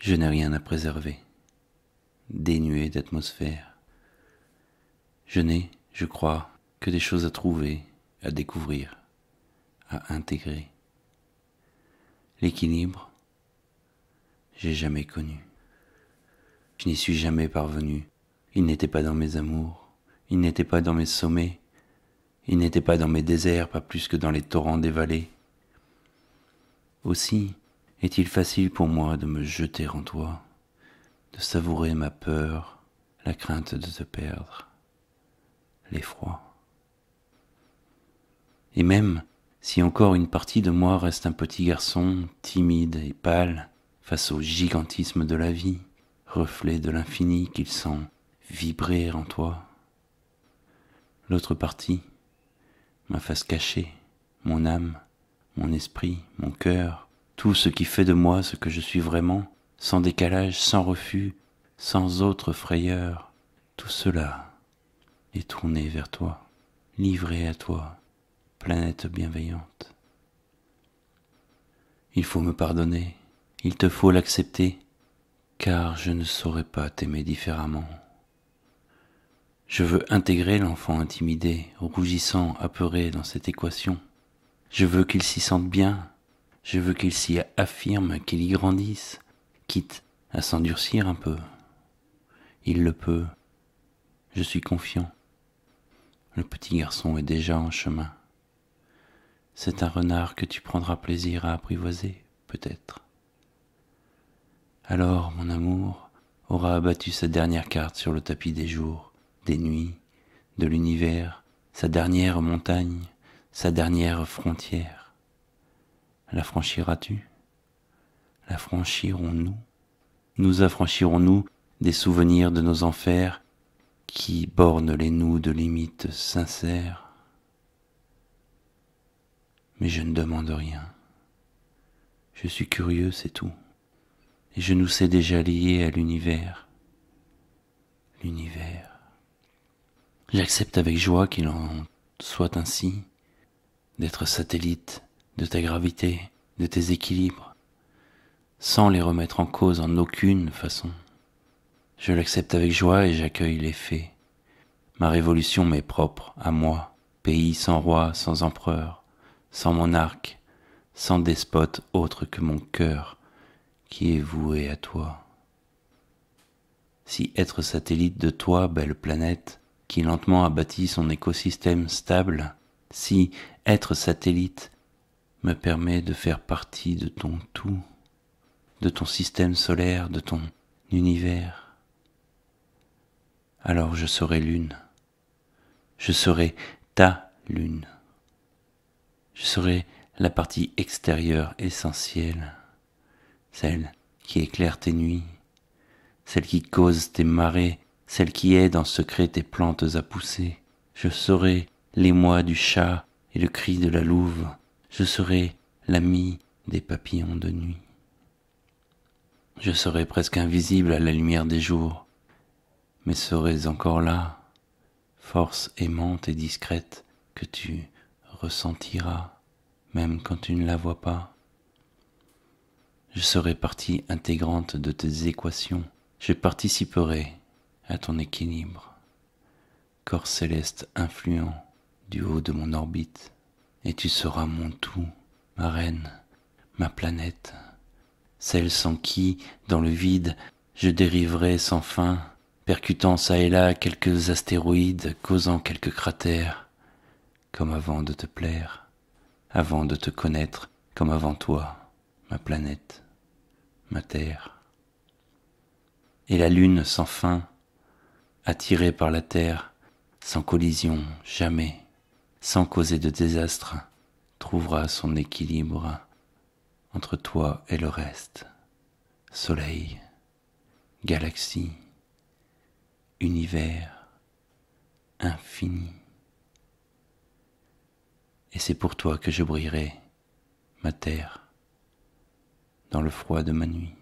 Je n'ai rien à préserver, dénué d'atmosphère. Je n'ai, je crois, que des choses à trouver, à découvrir, à intégrer. L'équilibre, j'ai jamais connu. Je n'y suis jamais parvenu. Il n'était pas dans mes amours, il n'était pas dans mes sommets, il n'était pas dans mes déserts, pas plus que dans les torrents des vallées. Aussi est-il facile pour moi de me jeter en toi, de savourer ma peur, la crainte de te perdre, l'effroi? Et même si encore une partie de moi reste un petit garçon timide et pâle face au gigantisme de la vie, reflet de l'infini qu'il sent vibrer en toi, l'autre partie, ma face cachée, mon âme, mon esprit, mon cœur, tout ce qui fait de moi ce que je suis vraiment, sans décalage, sans refus, sans autre frayeur, tout cela est tourné vers toi, livré à toi, planète bienveillante. Il faut me pardonner, il te faut l'accepter, car je ne saurais pas t'aimer différemment. Je veux intégrer l'enfant intimidé, rougissant, apeuré dans cette équation. Je veux qu'il s'y sente bien, je veux qu'il s'y affirme, qu'il y grandisse, quitte à s'endurcir un peu. Il le peut, je suis confiant. Le petit garçon est déjà en chemin. C'est un renard que tu prendras plaisir à apprivoiser, peut-être. Alors, mon amour aura abattu sa dernière carte sur le tapis des jours, des nuits, de l'univers, sa dernière montagne, sa dernière frontière. La franchiras-tu La franchirons-nous? Nous affranchirons-nous des souvenirs de nos enfers qui bornent les nous de limites sincères? Mais je ne demande rien. Je suis curieux, c'est tout. Et je nous sais déjà liés à l'univers. L'univers. J'accepte avec joie qu'il en soit ainsi, d'être satellite de ta gravité, de tes équilibres, sans les remettre en cause en aucune façon. Je l'accepte avec joie et j'accueille les faits. Ma révolution m'est propre à moi, pays sans roi, sans empereur, sans mon arc, sans despote autre que mon cœur qui est voué à toi. Si être satellite de toi, belle planète, qui lentement a bâti son écosystème stable, si être satellite me permet de faire partie de ton tout, de ton système solaire, de ton univers, alors je serai lune, je serai ta lune. Je serai la partie extérieure essentielle, celle qui éclaire tes nuits, celle qui cause tes marées, celle qui aide en secret tes plantes à pousser. Je serai l'émoi du chat et le cri de la louve, je serai l'ami des papillons de nuit. Je serai presque invisible à la lumière des jours, mais serai encore là, force aimante et discrète que tu ressentiras, même quand tu ne la vois pas. Je serai partie intégrante de tes équations, je participerai à ton équilibre, corps céleste influent du haut de mon orbite, et tu seras mon tout, ma reine, ma planète, celle sans qui, dans le vide, je dériverai sans fin, percutant çà et là quelques astéroïdes, causant quelques cratères, comme avant de te plaire, avant de te connaître comme avant toi, ma planète, ma terre. Et la lune sans fin, attirée par la terre, sans collision, jamais, sans causer de désastre, trouvera son équilibre entre toi et le reste. Soleil, galaxie, univers, infini et c'est pour toi que je brillerai, ma terre, dans le froid de ma nuit.